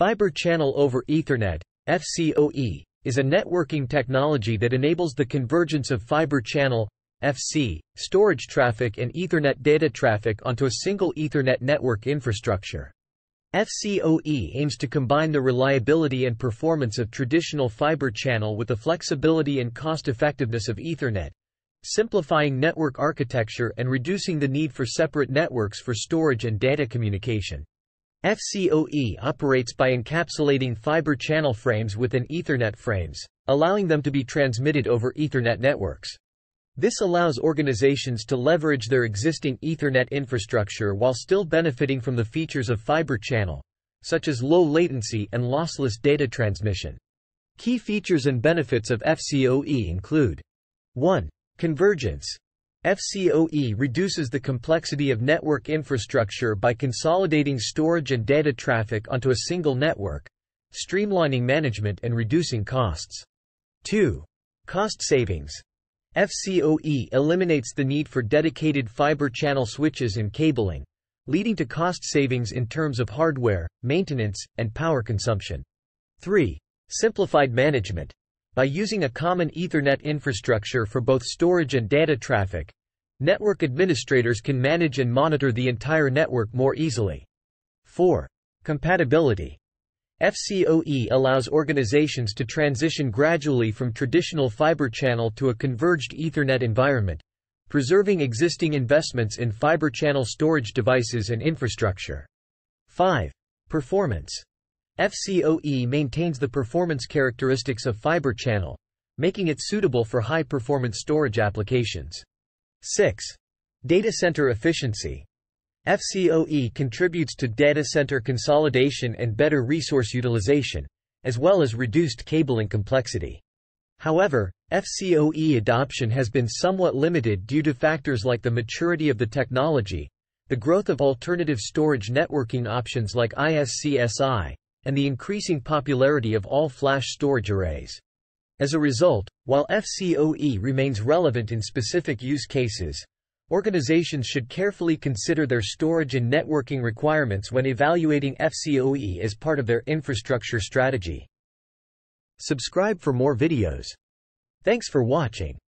Fiber Channel over Ethernet, FCOE, is a networking technology that enables the convergence of fiber channel, FC, storage traffic and Ethernet data traffic onto a single Ethernet network infrastructure. FCOE aims to combine the reliability and performance of traditional fiber channel with the flexibility and cost-effectiveness of Ethernet, simplifying network architecture and reducing the need for separate networks for storage and data communication. FCOE operates by encapsulating fiber channel frames within Ethernet frames, allowing them to be transmitted over Ethernet networks. This allows organizations to leverage their existing Ethernet infrastructure while still benefiting from the features of fiber channel, such as low latency and lossless data transmission. Key features and benefits of FCOE include 1. Convergence. FCOE reduces the complexity of network infrastructure by consolidating storage and data traffic onto a single network, streamlining management and reducing costs. 2. Cost savings. FCOE eliminates the need for dedicated fiber channel switches and cabling, leading to cost savings in terms of hardware, maintenance, and power consumption. 3. Simplified management. By using a common Ethernet infrastructure for both storage and data traffic, network administrators can manage and monitor the entire network more easily. 4. Compatibility. FCOE allows organizations to transition gradually from traditional fiber channel to a converged Ethernet environment, preserving existing investments in fiber channel storage devices and infrastructure. 5. Performance. FCOE maintains the performance characteristics of fiber channel, making it suitable for high-performance storage applications. 6. Data center efficiency. FCOE contributes to data center consolidation and better resource utilization, as well as reduced cabling complexity. However, FCOE adoption has been somewhat limited due to factors like the maturity of the technology, the growth of alternative storage networking options like ISCSI, and the increasing popularity of all-flash storage arrays. As a result, while FCOE remains relevant in specific use cases, organizations should carefully consider their storage and networking requirements when evaluating FCOE as part of their infrastructure strategy. Subscribe for more videos. Thanks for watching.